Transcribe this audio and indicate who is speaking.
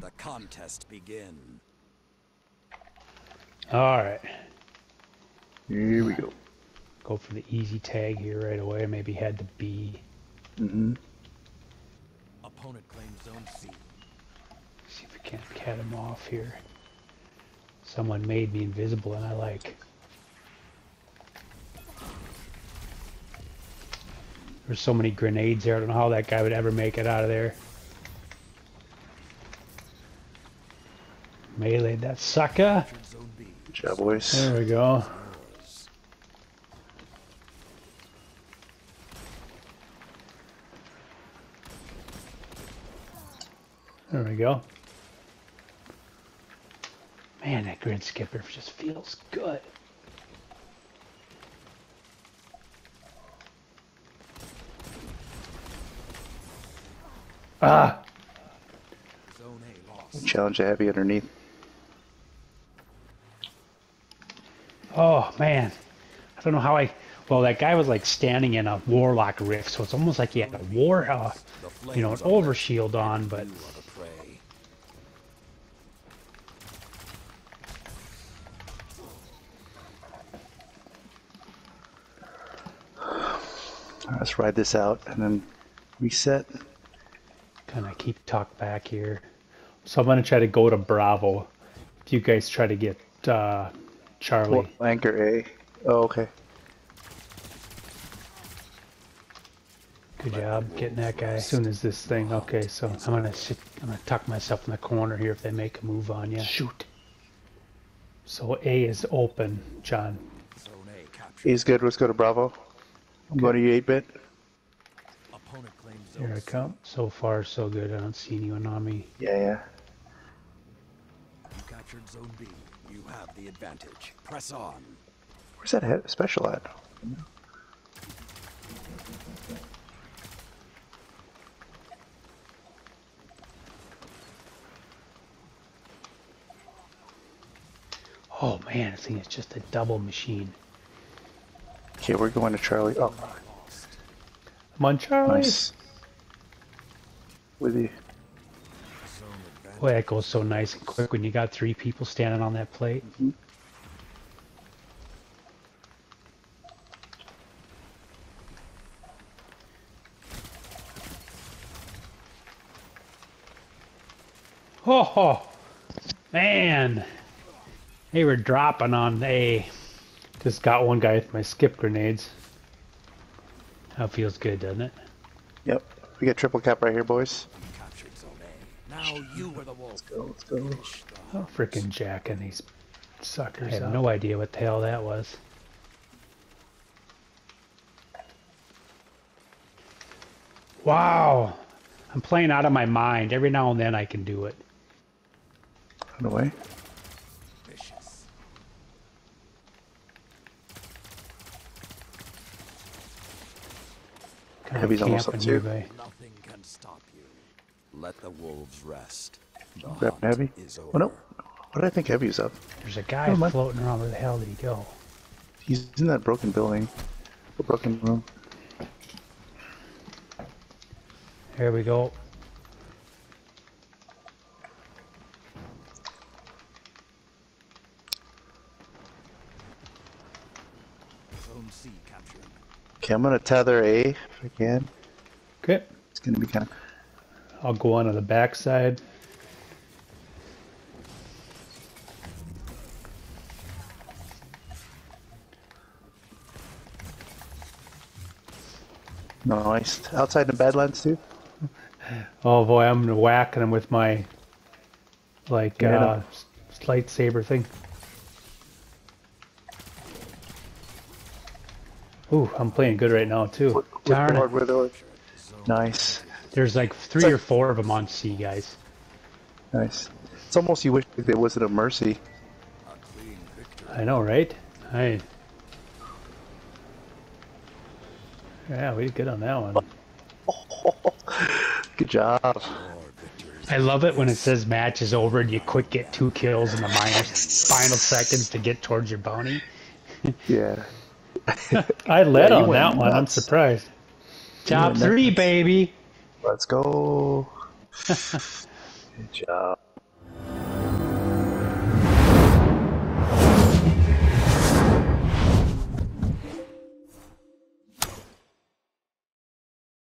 Speaker 1: the contest begin.
Speaker 2: All right.
Speaker 3: Here we go.
Speaker 2: Go for the easy tag here right away. Maybe had to B.
Speaker 3: Mm-hmm.
Speaker 1: Opponent claims zone C.
Speaker 2: See if we can't cat him off here. Someone made me invisible and I like. There's so many grenades there. I don't know how that guy would ever make it out of there. Melee that sucker.
Speaker 3: Good job, boys.
Speaker 2: There we go. There we go. Man, that Gridskipper just feels good. Ah,
Speaker 1: Zone A lost.
Speaker 3: Challenge the heavy underneath.
Speaker 2: Oh man. I don't know how I. Well, that guy was like standing in a warlock rift, so it's almost like he had a war, uh, you know, an overshield on, but
Speaker 1: You are the prey.
Speaker 3: Let's ride this out and then reset.
Speaker 2: kind of keep talk back here. So I'm gonna try to go to Bravo. If you guys try to get uh, Charlie.
Speaker 3: Well, anchor A. Oh, okay.
Speaker 2: Good job getting that guy. As soon as this thing, okay, so I'm gonna sit, I'm gonna tuck myself in the corner here if they make a move on you. Shoot. So A is open, John.
Speaker 1: Zone A captured.
Speaker 3: A's good. Let's go to Bravo. I'm going to you 8-bit.
Speaker 1: Opponent claims
Speaker 2: Here I
Speaker 1: C.
Speaker 2: come. So far, so good. I don't see anyone on me.
Speaker 3: Yeah, yeah.
Speaker 1: You captured zone B. You have the advantage. Press on.
Speaker 3: Where's that head special at?
Speaker 2: Oh man, this thing is just a double machine.
Speaker 3: Okay, we're going to Charlie. Oh,
Speaker 1: Lost.
Speaker 2: Come on, Charlie.
Speaker 3: nice. With you.
Speaker 2: Boy, that goes so nice and quick when you got three people standing on that plate. Oh, oh, man. They were dropping on A. Just got one guy with my skip grenades. That feels good, doesn't it?
Speaker 3: Yep. We got triple cap right here, boys.
Speaker 1: You captured zone A. Now you were the wolf.
Speaker 3: Go, let's go.
Speaker 2: Oh,
Speaker 1: hunt.
Speaker 2: freaking jacking these suckers. I have no idea what the hell that was. Wow. I'm playing out of my mind. Every now and then I can do it.
Speaker 3: On the way.
Speaker 1: Vicious.
Speaker 2: Kind
Speaker 3: Heavy's almost up
Speaker 2: camping
Speaker 3: too. Eh?
Speaker 2: nearby.
Speaker 1: Nothing can stop you. Let the wolves rest. The
Speaker 3: Grab
Speaker 1: hunt
Speaker 3: heavy.
Speaker 1: is over.
Speaker 3: Oh, no. What did I think heavy's up?
Speaker 2: There's a guy
Speaker 3: Oh,
Speaker 2: floating around. Where the hell did he go?
Speaker 3: He's in that broken building. The broken room.
Speaker 2: Here we go.
Speaker 1: Zone C captured.
Speaker 3: Okay, I'm going to tether A if I can.
Speaker 2: Okay.
Speaker 3: It's going to be kind of...
Speaker 2: I'll go on to the backside.
Speaker 3: Nice. Outside the Badlands, too?
Speaker 2: Oh boy, I'm whacking him with my like
Speaker 3: Yeah.
Speaker 2: uh, lightsaber thing. Ooh, I'm playing good right now too.
Speaker 3: With
Speaker 2: Darn
Speaker 3: Lord,
Speaker 2: it.
Speaker 3: with Lord.
Speaker 1: Zone
Speaker 3: Nice.
Speaker 2: There's like three
Speaker 3: like-
Speaker 2: or four of them on C, guys.
Speaker 3: Nice. It's almost you wish there wasn't a mercy.
Speaker 2: I know, right? I. Yeah, we did good on that one.
Speaker 3: Good job.
Speaker 2: I love it when it says match is over and you quick get two kills in the minus final seconds to get towards your bounty.
Speaker 3: Yeah.
Speaker 2: I led
Speaker 3: Yeah,
Speaker 2: on that one. I'm surprised. Job three,
Speaker 3: nuts.
Speaker 2: baby.
Speaker 3: Let's go. Good job.